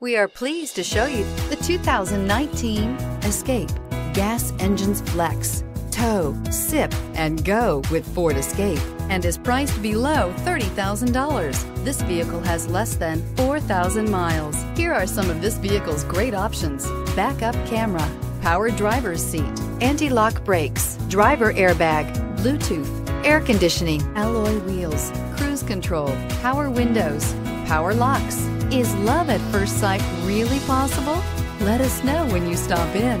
We are pleased to show you the 2019 Escape. Gas engines flex, tow, sip, and go with Ford Escape and is priced below $30,000. This vehicle has less than 4,000 miles. Here are some of this vehicle's great options. Backup camera, power driver's seat, anti-lock brakes, driver airbag, Bluetooth, air conditioning, alloy wheels, cruise control, power windows, power locks. Is love at first sight really possible? Let us know when you stop in.